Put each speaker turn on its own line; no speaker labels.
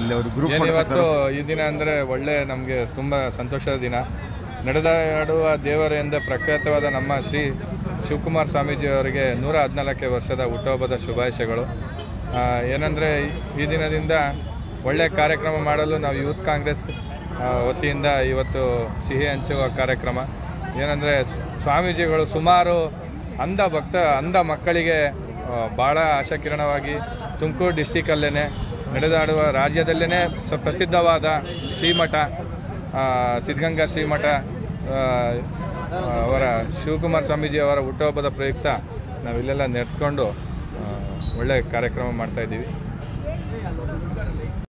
ಇಲ್ಲಿ ಅವರು ಗ್ರೂಪ್
ಏನಿವತ್ತು ಈ ದಿನ ಅಂದರೆ ಒಳ್ಳೆ ನಮಗೆ ತುಂಬ ಸಂತೋಷದ ದಿನ. ನಡೆದಾಡುವ ದೇವರು ಎಂದೇ ಪ್ರಖ್ಯಾತವಾದ ನಮ್ಮ ಶ್ರೀ ಶಿವಕುಮಾರ್ ಸ್ವಾಮೀಜಿ ಅವರಿಗೆ ನೂರ ಹದಿನಾಲ್ಕೇ ವರ್ಷದ ಹುಟ್ಟುಹಬ್ಬದ ಶುಭಾಶಯಗಳು. ಏನಂದರೆ ಈ ದಿನದಿಂದ ಒಳ್ಳೆಯ ಕಾರ್ಯಕ್ರಮ ಮಾಡಲು ನಾವು ಯೂತ್ ಕಾಂಗ್ರೆಸ್ ವತಿಯಿಂದ ಇವತ್ತು ಸಿಹಿ ಹಂಚುವ ಕಾರ್ಯಕ್ರಮ. ಏನಂದರೆ ಸ್ವಾಮೀಜಿಗಳು ಸುಮಾರು ಅಂಧ ಭಕ್ತ ಅಂಧ ಮಕ್ಕಳಿಗೆ ಭಾಳ ಆಶಾಕಿರಣವಾಗಿ ತುಮಕೂರು ಡಿಸ್ಟಿಕಲ್ಲೇ ನಡೆದಾಡುವ ರಾಜ್ಯದಲ್ಲೇ ಪ್ರಸಿದ್ಧವಾದ ಶ್ರೀಮಠ ಸಿದ್ಧಗಂಗಾ ಶ್ರೀಮಠ ಅವರ ಶಿವಕುಮಾರ ಸ್ವಾಮೀಜಿ ಅವರ ಹುಟ್ಟುಹಬ್ಬದ ಪ್ರಯುಕ್ತ ನಾವಿಲ್ಲೆಲ್ಲ ನಡೆಸ್ಕೊಂಡು ಒಳ್ಳೆಯ ಕಾರ್ಯಕ್ರಮ ಮಾಡ್ತಾಯಿದ್ದೀವಿ